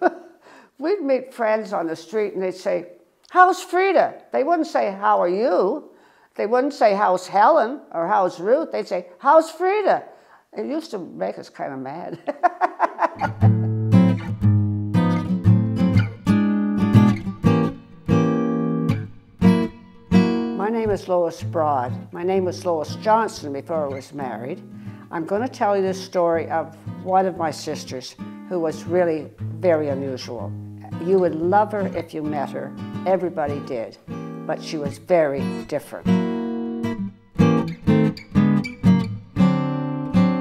we'd meet friends on the street and they'd say, How's Freda? They wouldn't say, How are you? They wouldn't say, How's Helen or How's Ruth? They'd say, How's Freda? It used to make us kind of mad. My name is Lois Broad. My name was Lois Johnson before I was married. I'm going to tell you the story of one of my sisters who was really very unusual. You would love her if you met her. Everybody did. But she was very different.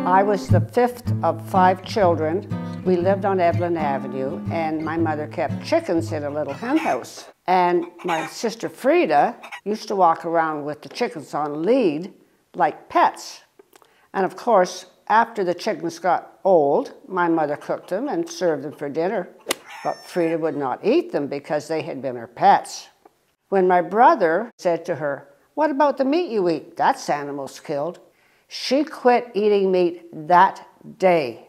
I was the fifth of five children. We lived on Evelyn Avenue, and my mother kept chickens in a little hen house. And my sister Freda used to walk around with the chickens on lead like pets. And of course, after the chickens got old, my mother cooked them and served them for dinner. But Freda would not eat them because they had been her pets. When my brother said to her, What about the meat you eat? That's animals killed. She quit eating meat that day.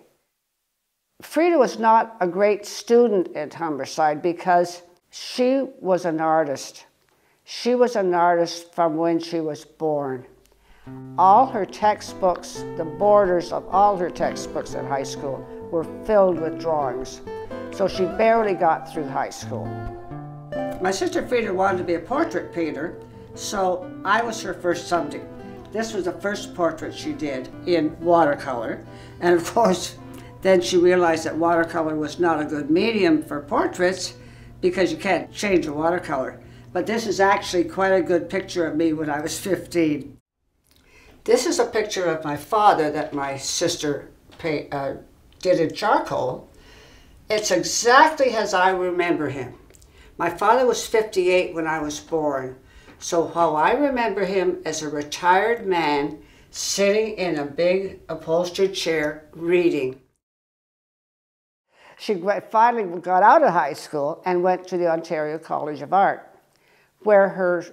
Freda was not a great student at Humberside because she was an artist. She was an artist from when she was born. All her textbooks, the borders of all her textbooks at high school were filled with drawings. So she barely got through high school. My sister Freda wanted to be a portrait painter, so I was her first subject. This was the first portrait she did in watercolor. And of course, then she realized that watercolor was not a good medium for portraits because you can't change a watercolor. But this is actually quite a good picture of me when I was 15. This is a picture of my father that my sister pay, uh, did in charcoal. It's exactly as I remember him. My father was 58 when I was born, so how I remember him as a retired man sitting in a big upholstered chair reading. She finally got out of high school and went to the Ontario College of Art, where her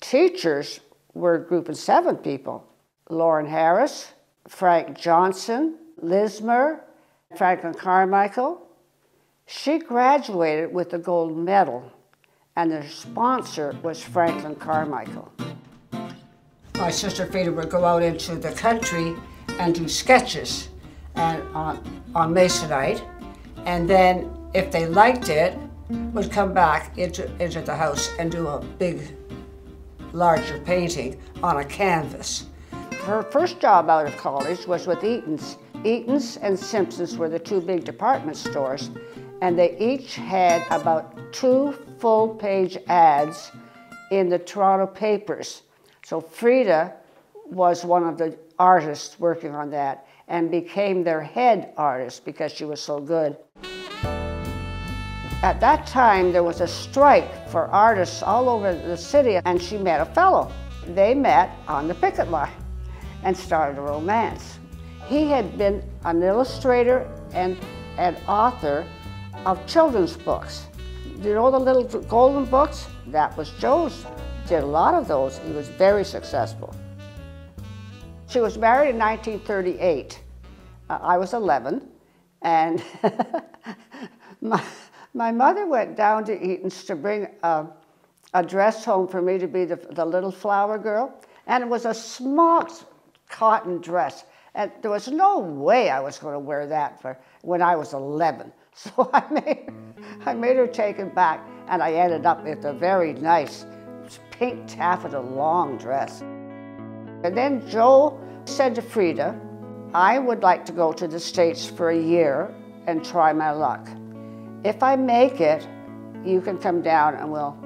teachers were a group of seven people. Lawren Harris, Frank Johnson, Lismer, Franklin Carmichael. She graduated with a gold medal, and the sponsor was Franklin Carmichael. My sister Freda would go out into the country and do sketches and on, on Masonite, and then if they liked it, would come back into, into the house and do a big, larger painting on a canvas. Her first job out of college was with Eaton's. Eaton's and Simpson's were the two big department stores, and they each had about two full page ads in the Toronto papers. So Freda was one of the artists working on that and became their head artist because she was so good. At that time, there was a strike for artists all over the city, and she met a fellow. They met on the picket line and started a romance. He had been an illustrator and an author of children's books. You know the little golden books? That was Joe's. Did a lot of those. He was very successful. She was married in 1938. Uh, I was 11, and my, my mother went down to Eaton's to bring a, a dress home for me to be the, the little flower girl, and it was a small, cotton dress. And there was no way I was going to wear that for when I was 11. So I made, I made her take it back, and I ended up with a very nice pink taffeta long dress. And then Joe said to Freda, I would like to go to the States for a year and try my luck. If I make it, you can come down and we'll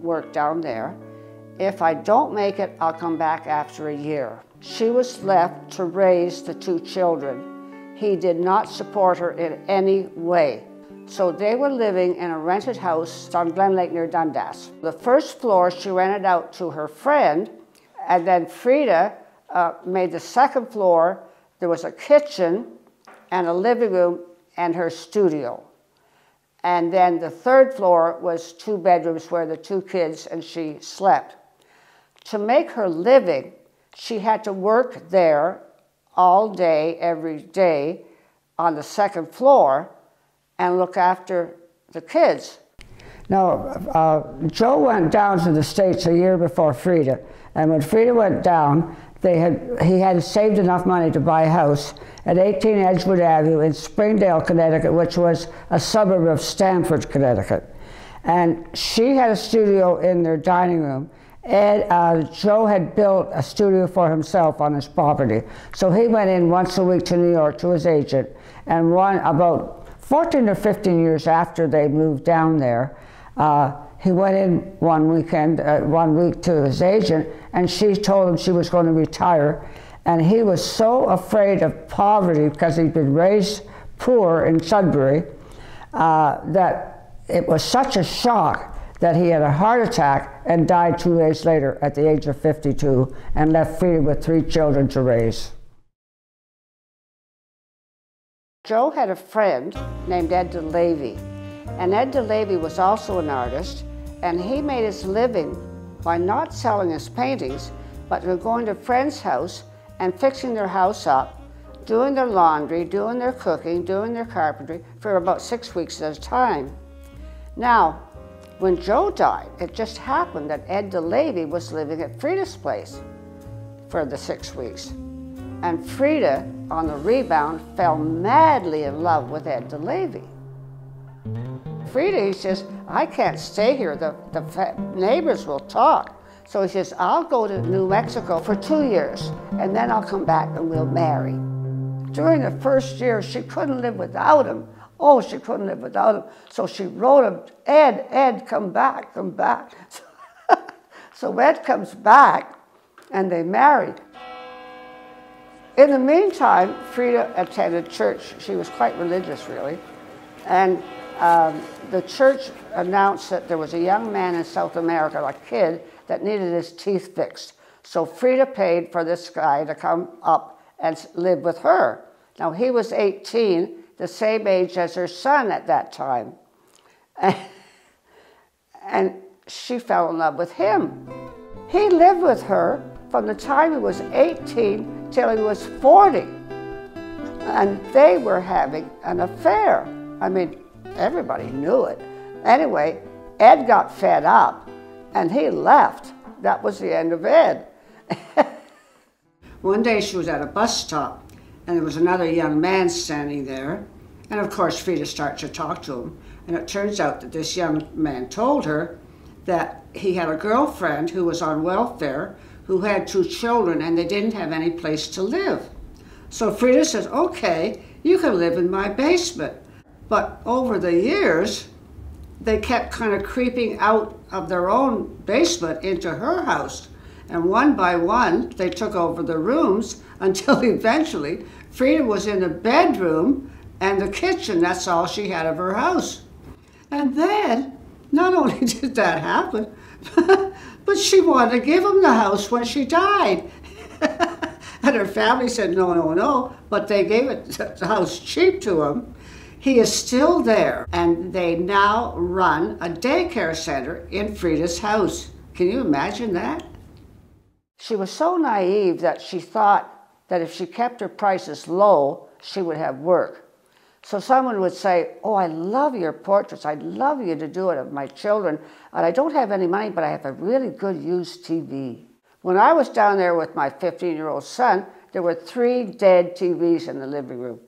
work down there. If I don't make it, I'll come back after a year. She was left to raise the two children. He did not support her in any way. So they were living in a rented house on Glen Lake near Dundas. The first floor she rented out to her friend, and then Freda uh, made the second floor. There was a kitchen and a living room and her studio. And then the third floor was two bedrooms where the two kids and she slept. To make her living, she had to work there all day, every day, on the second floor, and look after the kids. Now, uh, Joe went down to the States a year before Freda, and when Freda went down, they had, he had saved enough money to buy a house at 18 Edgewood Avenue in Springdale, Connecticut, which was a suburb of Stamford, Connecticut. And she had a studio in their dining room. Ed, uh, Joe had built a studio for himself on his property. So he went in once a week to New York to his agent. And one, about 14 or 15 years after they moved down there, uh, he went in one weekend, uh, one week to his agent, and she told him she was going to retire. And he was so afraid of poverty because he'd been raised poor in Sudbury uh, that it was such a shock that he had a heart attack and died two days later at the age of 52 and left Freda with three children to raise. Joe had a friend named Ed DeLevy, and Ed DeLevy was also an artist, and he made his living by not selling his paintings, but by going to friends' house and fixing their house up, doing their laundry, doing their cooking, doing their carpentry for about six weeks at a time. Now, when Joe died, it just happened that Ed DeLevy was living at Freda's place for the six weeks. And Freda, on the rebound, fell madly in love with Ed DeLevy. Freda, he says, I can't stay here. The, the neighbors will talk. So he says, I'll go to New Mexico for two years, and then I'll come back and we'll marry. During the first year, she couldn't live without him. Oh, she couldn't live without him. So she wrote him, Ed, Ed, come back, come back. so Ed comes back, and they married. In the meantime, Freda attended church. She was quite religious, really. And um, the church announced that there was a young man in South America, a kid, that needed his teeth fixed. So Freda paid for this guy to come up and live with her. Now he was 18, the same age as her son at that time. And, she fell in love with him. He lived with her from the time he was 18 till he was 40. And they were having an affair. I mean, Everybody knew it. Anyway, Ed got fed up and he left. That was the end of Ed. One day she was at a bus stop and there was another young man standing there. And of course, Freda starts to talk to him. And it turns out that this young man told her that he had a girlfriend who was on welfare who had two children and they didn't have any place to live. So Freda says, okay, you can live in my basement. But over the years, they kept kind of creeping out of their own basement into her house. And one by one, they took over the rooms until eventually Freda was in the bedroom and the kitchen. That's all she had of her house. And then, not only did that happen, but she wanted to give him the house when she died. and her family said, no, no, no. But they gave it the house cheap to him. He is still there, and they now run a daycare center in Freda's house. Can you imagine that? She was so naive that she thought that if she kept her prices low, she would have work. So someone would say, Oh, I love your portraits. I'd love you to do it of my children. And I don't have any money, but I have a really good used TV. When I was down there with my 15 year old son, there were three dead TVs in the living room.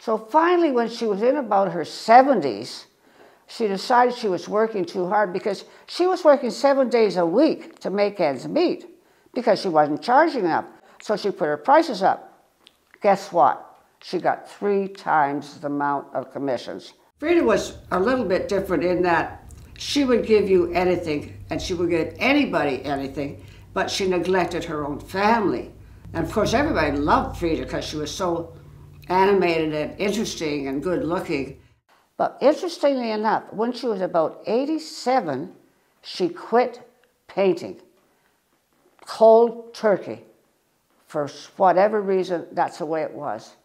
So finally, when she was in about her 70s, she decided she was working too hard because she was working seven days a week to make ends meet because she wasn't charging enough. So she put her prices up. Guess what? She got three times the amount of commissions. Freda was a little bit different in that she would give you anything and she would give anybody anything, but she neglected her own family. And of course, everybody loved Freda because she was so animated and interesting and good looking. But interestingly enough, when she was about 87, she quit painting. Cold turkey. For whatever reason, that's the way it was.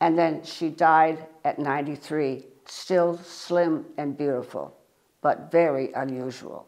And then she died at 93, still slim and beautiful, but very unusual.